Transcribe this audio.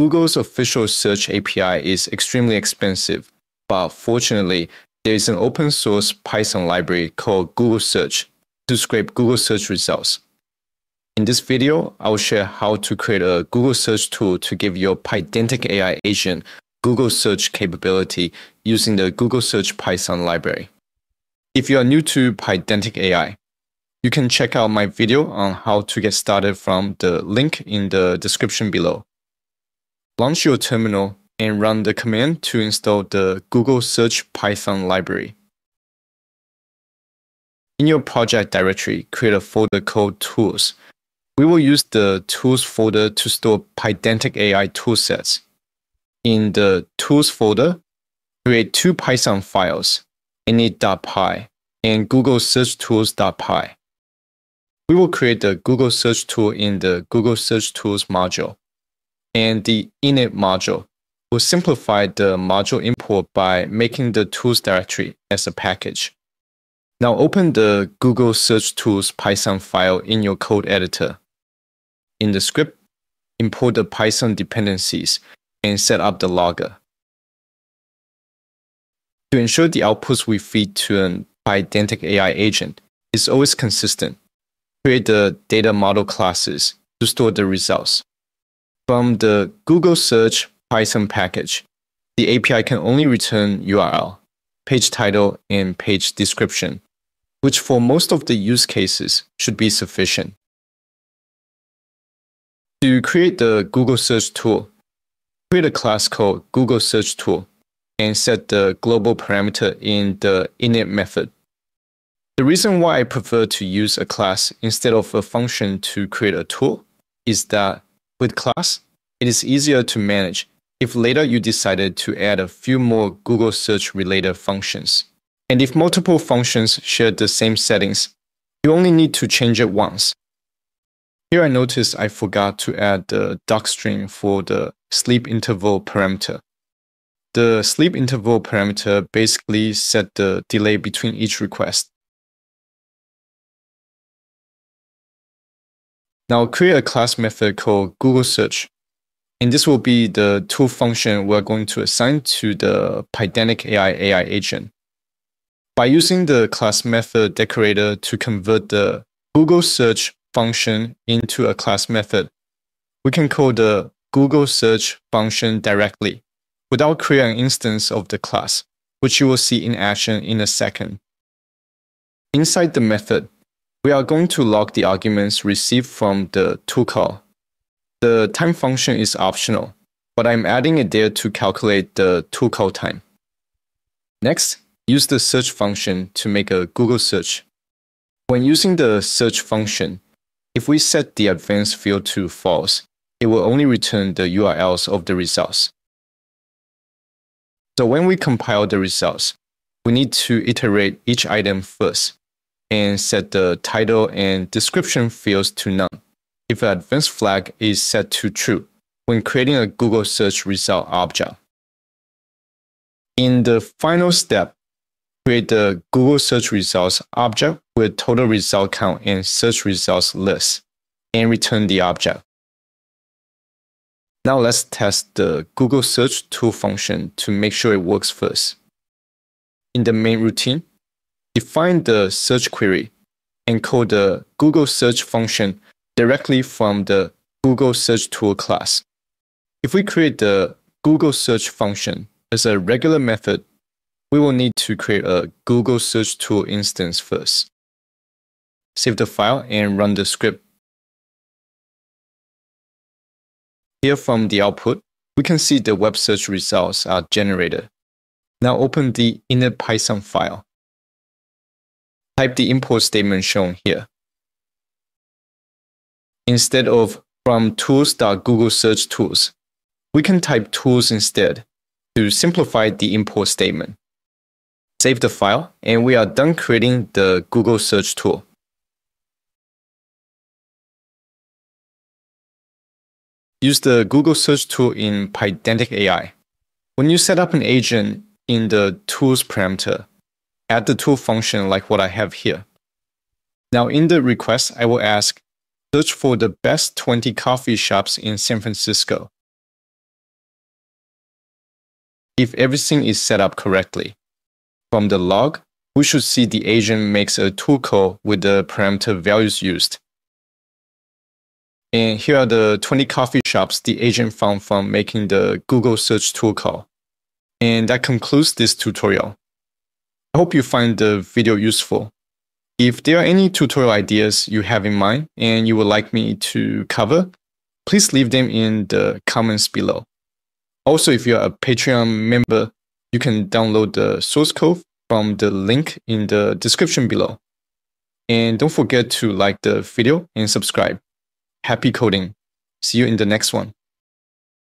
Google's official search API is extremely expensive, but fortunately, there is an open source Python library called Google Search to scrape Google search results. In this video, I will share how to create a Google search tool to give your Pydantic AI agent Google search capability using the Google Search Python library. If you are new to Pydantic AI, you can check out my video on how to get started from the link in the description below. Launch your terminal and run the command to install the Google Search Python library. In your project directory, create a folder called Tools. We will use the Tools folder to store Pydantic AI toolsets. In the Tools folder, create two Python files, init.py and Google Search Tools.py. We will create the Google Search tool in the Google Search Tools module and the init module will simplify the module import by making the tools directory as a package. Now open the Google Search Tools Python file in your code editor. In the script, import the Python dependencies and set up the logger. To ensure the outputs we feed to an Pydantic AI agent is always consistent, create the data model classes to store the results. From the Google Search Python package, the API can only return URL, page title, and page description, which for most of the use cases should be sufficient. To create the Google Search tool, create a class called Google Search Tool and set the global parameter in the init method. The reason why I prefer to use a class instead of a function to create a tool is that with class, it is easier to manage if later you decided to add a few more Google search related functions. And if multiple functions share the same settings, you only need to change it once. Here I noticed I forgot to add the docstring for the sleep interval parameter. The sleep interval parameter basically set the delay between each request. Now create a class method called Google Search. And this will be the tool function we're going to assign to the Pydantic AI AI agent. By using the class method decorator to convert the Google search function into a class method, we can call the Google search function directly without creating an instance of the class, which you will see in action in a second. Inside the method, we are going to log the arguments received from the tool call. The time function is optional, but I'm adding it there to calculate the tool call time. Next, use the search function to make a Google search. When using the search function, if we set the advanced field to false, it will only return the URLs of the results. So when we compile the results, we need to iterate each item first and set the title and description fields to none if an advanced flag is set to true when creating a Google search result object. In the final step, create the Google search results object with total result count and search results list and return the object. Now let's test the Google search tool function to make sure it works first. In the main routine, define the search query and call the Google search function directly from the Google search tool class. If we create the Google search function as a regular method, we will need to create a Google search tool instance first. Save the file and run the script. Here from the output, we can see the web search results are generated. Now open the init Python file type the import statement shown here. Instead of from tools.google search tools, we can type tools instead to simplify the import statement. Save the file, and we are done creating the Google search tool. Use the Google search tool in Pydantic AI. When you set up an agent in the tools parameter, add the tool function like what I have here. Now in the request, I will ask, search for the best 20 coffee shops in San Francisco. if everything is set up correctly. From the log, we should see the agent makes a tool call with the parameter values used. And here are the 20 coffee shops the agent found from making the Google search tool call. And that concludes this tutorial. I hope you find the video useful. If there are any tutorial ideas you have in mind and you would like me to cover, please leave them in the comments below. Also, if you're a Patreon member, you can download the source code from the link in the description below. And don't forget to like the video and subscribe. Happy coding. See you in the next one.